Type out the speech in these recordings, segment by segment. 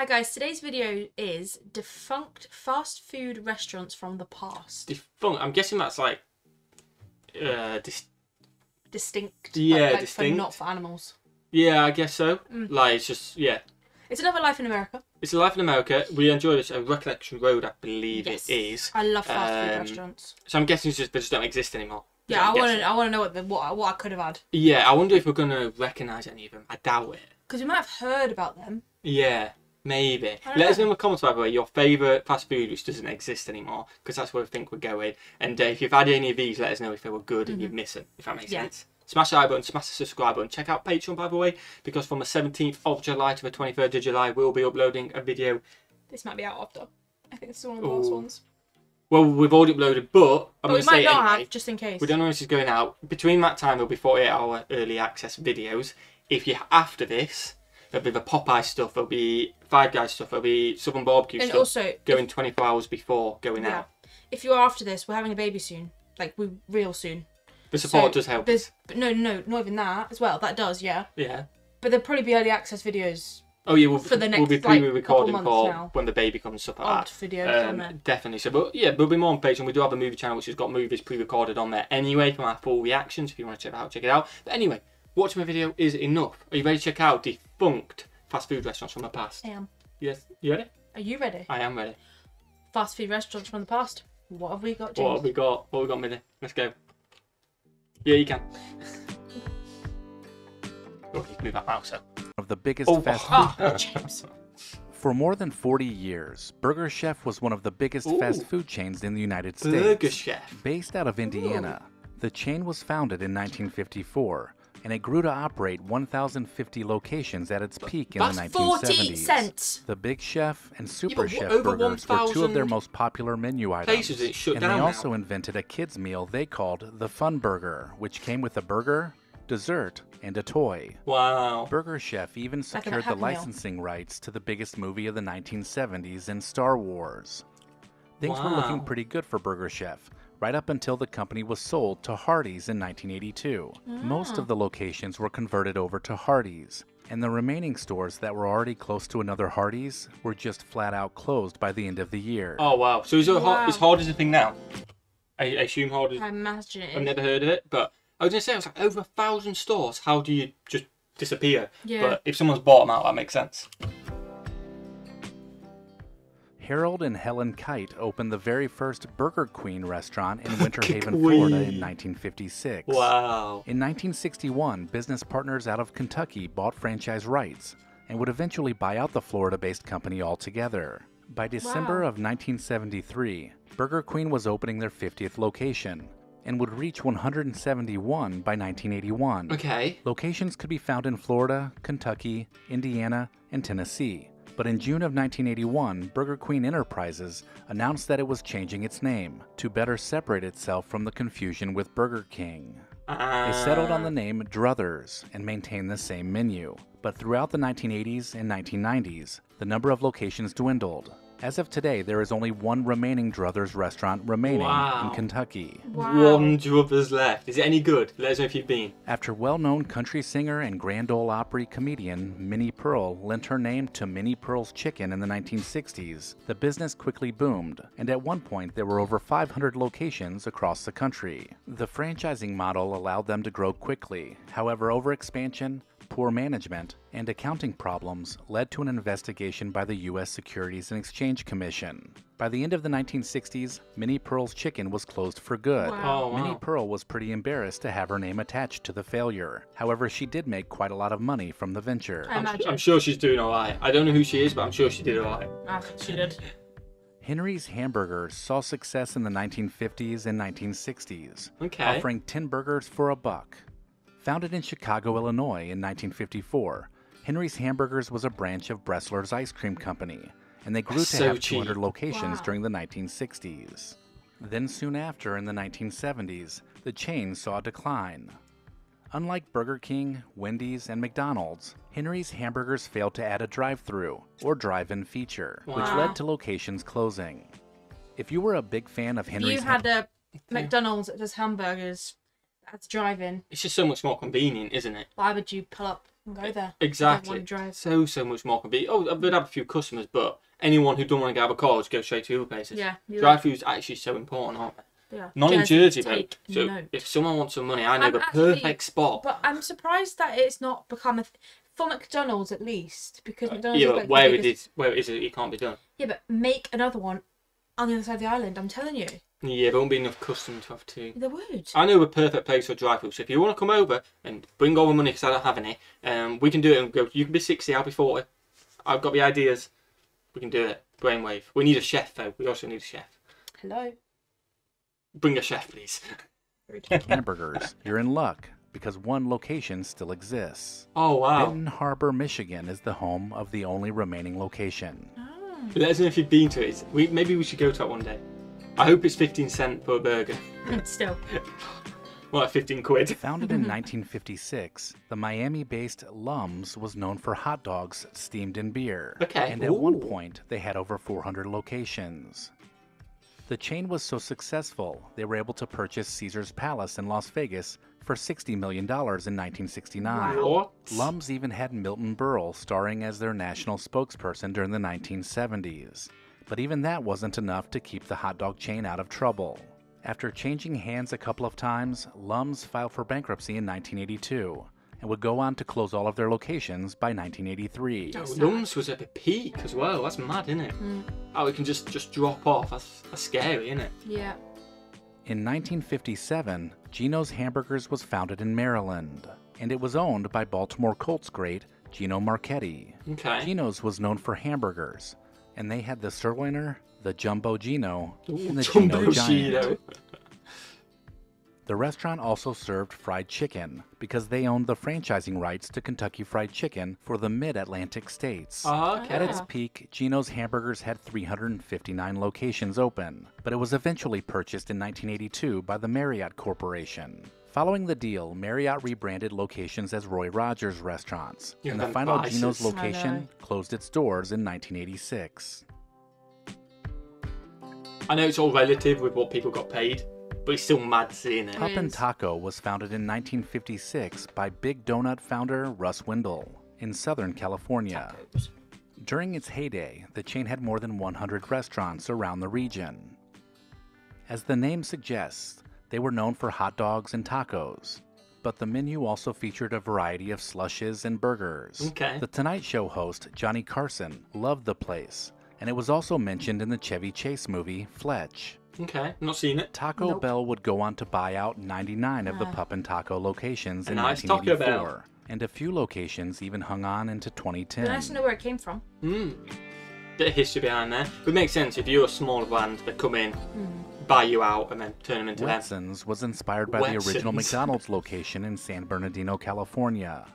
Hi guys, today's video is defunct fast food restaurants from the past. Defunct. I'm guessing that's like. Uh, dis- Distinct. Yeah, like, like For, distinct. not for animals. yeah, I guess so. Mm. Like, it's just, yeah. It's another life in America. It's a life in America. We enjoy this. Uh, Recollection Road, I believe Yes. it is. I love fast food Um, restaurants. So I'm guessing it's just, they just don't exist anymore. Yeah, I want to. I want to know what the what, what I could have had Yeah, I wonder if we're gonna recognise any of them. I doubt it. because we might have heard about them. Yeah, maybe. Let us know. know in the comments, by the way, your favourite fast food which doesn't exist anymore, because that's where I think we're going. And uh, if you've had any of these, let us know if they were good and you've missed them, if that makes Mm-hmm. Yeah. sense. Smash the like button, smash the subscribe button. Check out Patreon, by the way, because from the 17th of July to the 23rd of July, we'll be uploading a video. This might be out after. I think this is one of the last ones. Well, we've already uploaded, but I'm going we to might say not anyway. have, just in case. We don't know when this is going out. Between that time, there'll be 48 hour early access videos. If you're after this, there'll be the Popeye stuff, there'll be Five Guys stuff, there'll be Southern Barbecue And stuff also, going 24 hours before going yeah, out. if you're after this, we're having a baby soon. Like we real soon. The support So does help. There's but no, no, not even that as well. That does, yeah. Yeah. But there'll probably be early access videos, Oh yeah, we'll, For the we'll be next, like, pre-recording for now. when the baby comes like odd that. videos on Um, definitely. So, but yeah, there'll be more on Patreon. We do have a movie channel which has got movies pre-recorded on there anyway from our full reactions. If you want to check it out, check it out. But anyway, watching my video is enough. Are you ready to check out defunct fast food restaurants from the past? I am. Yes. You ready? Are you ready? I am ready. Fast food restaurants from the past. What have we got, James? What have we got? What have we got, Millie? Let's go. Yeah, you can. Oh, you can move that mouse up. of the biggest Oh, fast ah. food. James. For more than 40 years, Burger Chef was one of the biggest fast food chains in the United States. Burger Chef. Based out of Indiana, the chain was founded in 1954 and it grew to operate 1,050 locations at its peak in That's the 1970s. 40 cents. The Big Chef and Super but Chef over burgers were two of their most popular menu items. places it shut and they now. also invented a kids meal they called the Fun Burger, which came with a burger, dessert, and a toy. Wow. Burger Chef even secured the Happy Meal. licensing rights to the biggest movie of the 1970s in Star Wars. Things were looking pretty good for Burger Chef, right up until the company was sold to Hardee's in 1982. Most Ah. of the locations were converted over to Hardee's, and the remaining stores that were already close to another Hardee's were just flat out closed by the end of the year. Oh wow. So is it hard, Wow. is hard as a thing now? I, I assume hard I imagine it I've never heard of it, but I was gonna say I was like over a thousand stores. How do you just disappear? Yeah. But if someone's bought them out, that makes sense. Harold and Helen Kite opened the very first Burger Queen restaurant in Winter Haven, Florida in 1956. Wow. In 1961, business partners out of Kentucky bought franchise rights and would eventually buy out the Florida based company altogether. By December Wow. of 1973, Burger Queen was opening their 50th location and would reach 171 by 1981. Okay. Locations could be found in Florida, Kentucky, Indiana, and Tennessee. But in June of 1981, Burger Queen Enterprises announced that it was changing its name to better separate itself from the confusion with Burger King. They settled on the name Druthers and maintained the same menu. But throughout the 1980s and 1990s, the number of locations dwindled. As of today, there is only one remaining Druthers restaurant remaining Wow. in Kentucky. Wow. One druthers left. Is it any good? Let us know if you've been. After well known country singer and Grand Ole Opry comedian Minnie Pearl lent her name to Minnie Pearl's Chicken in the 1960s, the business quickly boomed, and at one point there were over 500 locations across the country. The franchising model allowed them to grow quickly. However, overexpansion, poor management, and accounting problems led to an investigation by the U.S. Securities and Exchange Commission. By the end of the 1960s, Minnie Pearl's Chicken was closed for good. Wow. Oh, Minnie. Pearl was pretty embarrassed to have her name attached to the failure. However, she did make quite a lot of money from the venture. I I'm, imagine. I'm sure she's doing alright. I don't know who she is, but I'm sure she did alright. I ah, think she did. Henry's Hamburgers saw success in the 1950s and 1960s, Okay. offering 10 burgers for a buck. Founded in Chicago, Illinois in 1954, Henry's Hamburgers was a branch of Bressler's Ice Cream Company, and they grew That's to so have 200 cheap. locations Wow. during the 1960s. Then, soon after, in the 1970s, the chain saw a decline. Unlike Burger King, Wendy's, and McDonald's, Henry's Hamburgers failed to add a drive through or drive in feature, which led to locations closing. If you were a big fan of Henry's. If Henry's you had a McDonald's that does hamburgers, that's driving. It's just so much more convenient, isn't it? Why would you pull up and go there. Exactly. So so much more convenient. Oh, I've have a few customers, but anyone who don't want to get out of a car just go straight to other places. Yeah. Drive throughs actually so important, aren't they? Yeah. Not in Jersey though. So note. if someone wants some money, I know I'm the actually- perfect spot. But I'm surprised that it's not become a th- for McDonald's at least because McDonald's Uh, yeah, is but like where it biggest- is, where it is, it can't be done. Yeah, but make another one on the other side of the island. I'm telling you, Yeah, there won't be enough customers to have two. there would. I know a perfect place for dry food. So if you want to come over and bring all the money because I don't have any, um, we can do it and go. You can be sixty, I'll be forty. I've got the ideas. We can do it. Brainwave. We need a chef though. We also need a chef. Hello. Bring a chef, please. Hamburgers. You're in luck because one location still exists. Oh wow. Benton Harbor, Michigan is the home of the only remaining location. Oh. Let us know if you've been to it. We maybe we should go to that one day. I hope it's fifteen cent per burger. Still. Well, fifteen quid. Founded in 1956, the Miami based Lums was known for hot dogs steamed in beer. Okay. And at one point, they had over 400 locations. The chain was so successful, they were able to purchase Caesar's Palace in Las Vegas for $60 million in 1969. What? Lums even had Milton Berle starring as their national spokesperson during the 1970s. But even that wasn't enough to keep the hot dog chain out of trouble. After changing hands a couple of times, Lums filed for bankruptcy in 1982 and would go on to close all of their locations by 1983. That's sad. Lums was at the peak as well. That's mad, isn't it? Mm. Oh, it can just just drop off. That's, that's scary, isn't it? Yeah. In 1957, Gino's Hamburgers was founded in Maryland, and it was owned by Baltimore Colts great Gino Marchetti. Okay. Gino's was known for hamburgers, and they had the sirloiner, the jumbo Gino, and the Jumbo Gino Giant. Gino. The restaurant also served fried chicken because they owned the franchising rights to Kentucky Fried Chicken for the mid Atlantic states. Ah, okay. At its peak, Gino's Hamburgers had 359 locations open, but it was eventually purchased in 1982 by the Marriott Corporation. Following the deal, Marriott rebranded locations as Roy Rogers restaurants, Yeah, and the final prices. Gino's location closed its doors in 1986. I know it's all relative with what people got paid, but it's still mad seeing it. It and. Taco was founded in 1956 by Big Donut founder Russ Wendell in Southern California. Tacos. During its heyday, the chain had more than 100 restaurants around the region. As the name suggests, they were known for hot dogs and tacos, but the menu also featured a variety of slushes and burgers. Okay. The Tonight Show host, Johnny Carson, loved the place, and it was also mentioned in the Chevy Chase movie Fletch. Okay, not seen it. Taco Nope. Bell would go on to buy out 99 of the Ah. Pup and Taco locations A in nice Taco 1984, and a few locations even hung on into 2010. Nice to know where it came from. Hmm. Bit of history behind there. But it makes sense if you're a small brand, that come in, Hmm. Buy you out, and then turn them into them. Wetson's was inspired by the original McDonald's location in San Bernardino, California.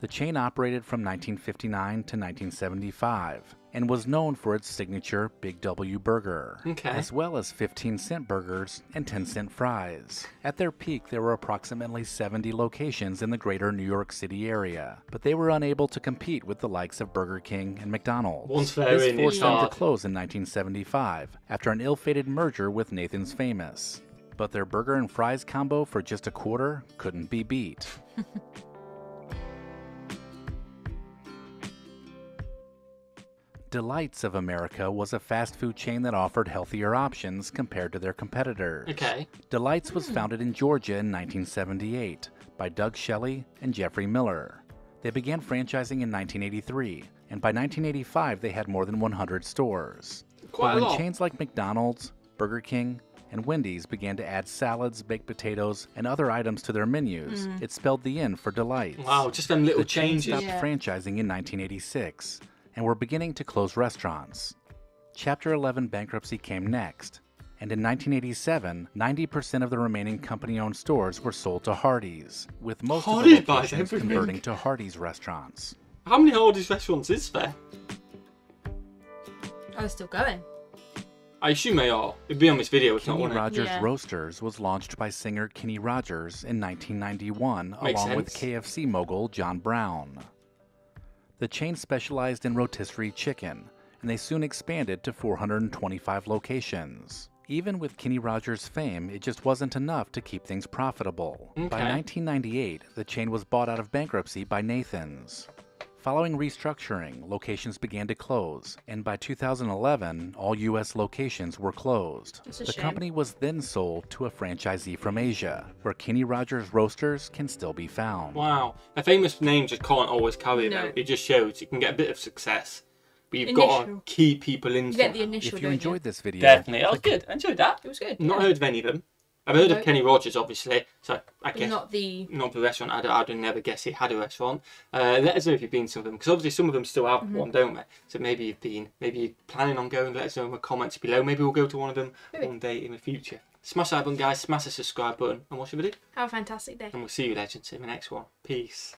The chain operated from 1959 to 1975 and was known for its signature Big W burger, Okay. as well as 15 cent burgers and 10 cent fries. At their peak, there were approximately 70 locations in the greater New York City area, but they were unable to compete with the likes of Burger King and McDonald's. Once this forced them to close in 1975 after an ill-fated merger with Nathan's Famous. But their burger and fries combo for just a quarter couldn't be beat. Delights of America was a fast food chain that offered healthier options compared to their competitors. Okay. Delights was hmm. founded in Georgia in 1978 by Doug Shelley and Jeffrey Miller. They began franchising in 1983, and by 1985 they had more than 100 stores. Quite a but when lot. chains like McDonald's, Burger King, and Wendy's began to add salads, baked potatoes, and other items to their menus, hmm. it spelled the end for Delights. Wow, just them little The chain changes. stopped Yeah. franchising in 1986 and we were beginning to close restaurants. Chapter 11 bankruptcy came next, and in 1987, 90% of the remaining company owned stores were sold to Hardee's, with most Hardee's of the buys locations converting to Hardee's restaurants. How many Hardee's restaurants is there? Oh, they're still going. I assume they are. It'd be on this video if not, Kenny wouldn't it? Rogers Yeah. Roasters was launched by singer Kenny Rogers in 1991, Makes along with. KFC mogul John Brown. The chain specialized in rotisserie chicken, and they soon expanded to 425 locations. Even with Kenny Rogers' fame, it just wasn't enough to keep things profitable. By 1998, the chain was bought out of bankruptcy by Nathan's. Following restructuring, locations began to close, and by 2011, all U.S. locations were closed. That's a the shame. company was then sold to a franchisee from Asia, where Kenny Rogers roasters can still be found. Wow. A famous name just can't always carry it No. though. It just shows you can get a bit of success. But you've got to Initial. keep people in. You get the initial. If you don't enjoyed this video, Definitely. That was good. I enjoyed that. it was good. Not yeah. heard of any of them. I've heard No. of Kenny Rogers, obviously. So I guess not the. not the restaurant. I'd, I'd never guess he had a restaurant. Uh, let us know if you've been to some of them, because obviously some of them still have Mm-hmm. one, don't they? So maybe you've been, maybe you're planning on going. Let us know in the comments below. Maybe we'll go to one of them Maybe. one day in the future. Smash that button, guys. Smash the subscribe button, and watch the video. Have a fantastic day. And we'll see you, legends, in the next one. Peace.